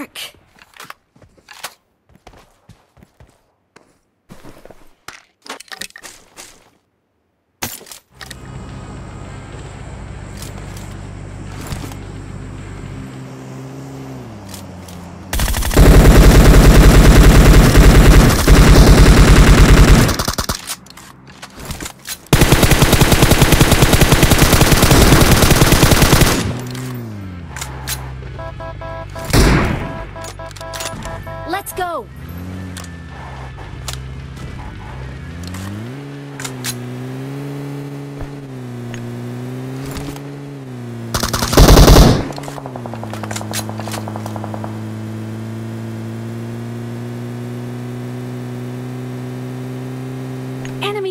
work.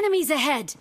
Enemies ahead!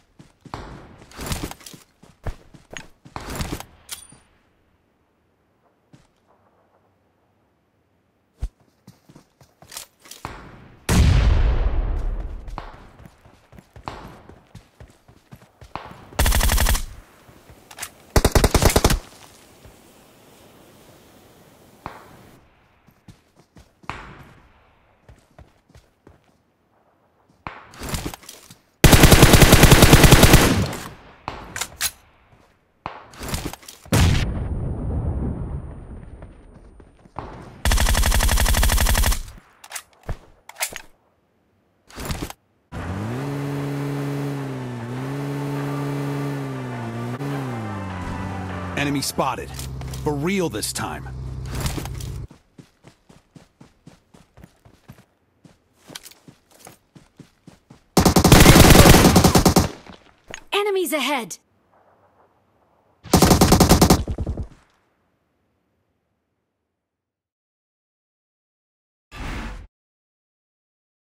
Enemy spotted. For real this time. Enemies ahead!